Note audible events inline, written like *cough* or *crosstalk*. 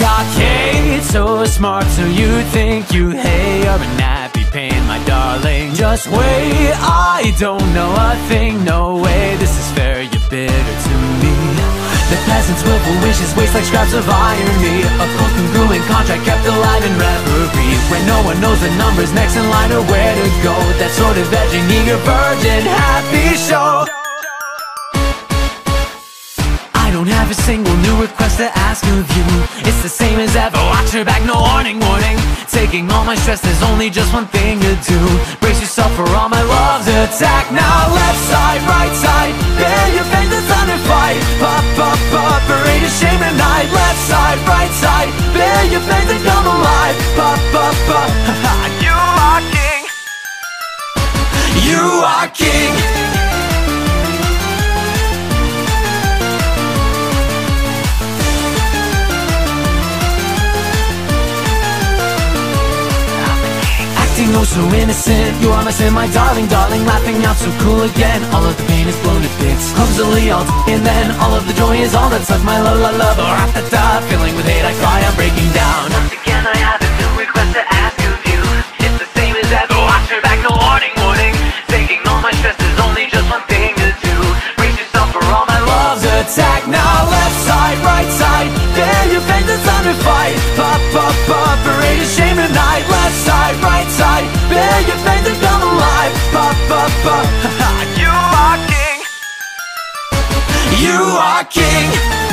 got Kate, so smart, so you think you hey are a nappy pain, my darling. Just wait, I don't know a thing, no way, this is fair, you're bitter to me. The peasants' willful wishes waste like scraps of irony. A cold congruent contract kept alive in reverie. When no one knows the numbers next in line or where to go. That sort of edging, eager virgin, happy show. Don't have a single new request to ask of you. It's the same as ever, watch your back, no warning, warning. Taking all my stress, there's only just one thing to do. Brace yourself for all my love's attack. Now left side, right side, bear your faith, it's under fight. Pop, pop, pop, parade of shame tonight Left side, right side, bear your and come alive. Pop, pop, pop, *laughs* you are king. You are king Acting oh so innocent. You are missing my darling, darling. Laughing out so cool again. All of the pain is blown to bits. Clumsily all and then All of the joy is all that's left. My la la love or at the top Filling with hate I cry, I'm breaking down. Once again I have a new request to ask of you. It's the same as ever. Watch your back, no warning, warning. Taking all my stress There's only just one thing to do. Brace yourself for all my love's attack. Now left side, right side. Bear your faith, it's under fight. Pop, pop, pop. Parade of shame tonight. Left side, right side You are king